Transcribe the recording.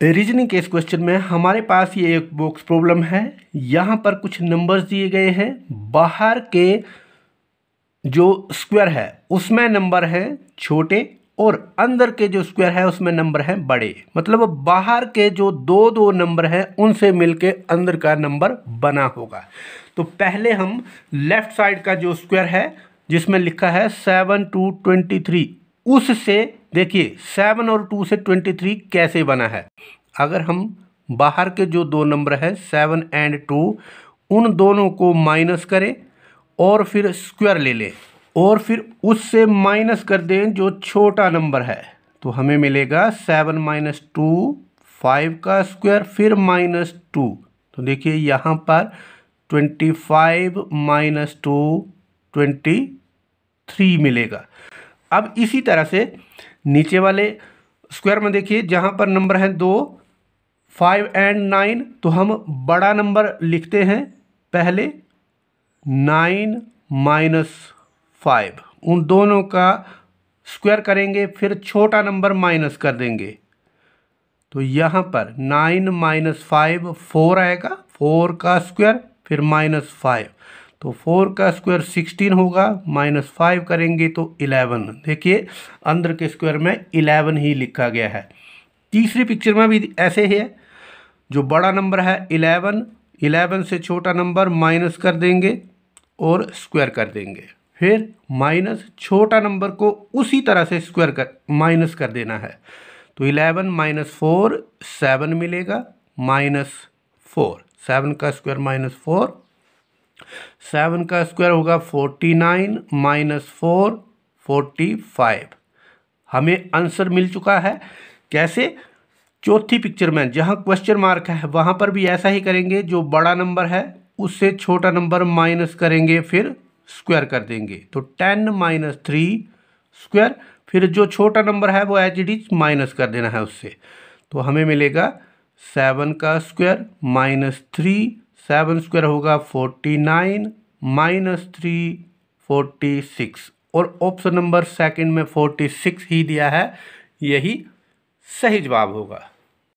Reasoning के इस question में हमारे पास ये एक बॉक्स प्रॉब्लम है। यहाँ पर कुछ नंबर्स दिए गए हैं। बाहर के जो स्क्वायर है, उसमें नंबर है छोटे और अंदर के जो स्क्वायर है, उसमें नंबर है बड़े। मतलब बाहर के जो दो दो नंबर हैं, उनसे मिलके अंदर का नंबर बना होगा। तो पहले हम लेफ़्ट साइड का जो स्क्वायर है, जिसमें लिखा है सेवन टू ट्वेंटी थ्री उससे देखिए सेवन और टू से ट्वेंटी थ्री कैसे बना है? अगर हम बाहर के जो दो नंबर है सेवन एंड टू उन दोनों को माइनस करें और फिर स्क्वायर ले लें और फिर उससे माइनस कर दें जो छोटा नंबर है। तो हमें मिलेगा सेवन माइनस टू फाइव का स्क्वायर फिर माइनस टू तो देखिए, यहाँ पर twenty five minus two twenty three मिलेगा। अब इसी तरह से नीचे वाले स्क्वायर में देखिए, जहाँ पर नंबर है दो, फाइव एंड नाइन तो हम बड़ा नंबर लिखते हैं, पहले नाइन माइनस फाइव। उन दोनों का स्क्वायर करेंगे, फिर छोटा नंबर माइनस कर देंगे। तो यहाँ पर नाइन माइनस फाइव, फोर आएगा, फोर का स्क्वायर, फिर माइनस फाइव। तो फोर का स्क्वायर सिक्सटीन होगा, माइनस फाइव करेंगे तो इलेवन। देखिए, अंदर के स्क्वायर में इलेवन ही लिखा गया है। तीसरी पिक्चर में भी ऐसे ही है, जो बड़ा नंबर है, इलेवन। इलेवन से छोटा नंबर माइनस कर देंगे और स्क्वायर कर देंगे। फिर माइनस छोटा नंबर को उसी तरह से स्क्वायर कर, माइनस कर देना है। तो इलेवन माइनस फोर, सेवन मिलेगा, माइनस फोर। सेवन का स्क्वायर माइनस फोर सेवन का स्क्वायर होगा forty nine minus four, forty five. हमें आंसर मिल चुका है। कैसे? चौथी पिक्चर में, जहाँ क्वेश्चन मार्क है, वहाँ पर भी ऐसा ही करेंगे, जो बड़ा नंबर है, उससे छोटा नंबर माइनस करेंगे, फिर स्क्वायर कर देंगे। तो टेन माइनस थ्री स्क्वायर फिर जो छोटा नंबर है, वो एच डी माइनस कर देना है उससे। तो हमें मिलेगा सेवन का square minus three seven square होगा forty nine minus three forty six. और ऑप्शन नंबर सेकंड में फोर्टी सिक्स ही दिया है, यही सही जवाब होगा।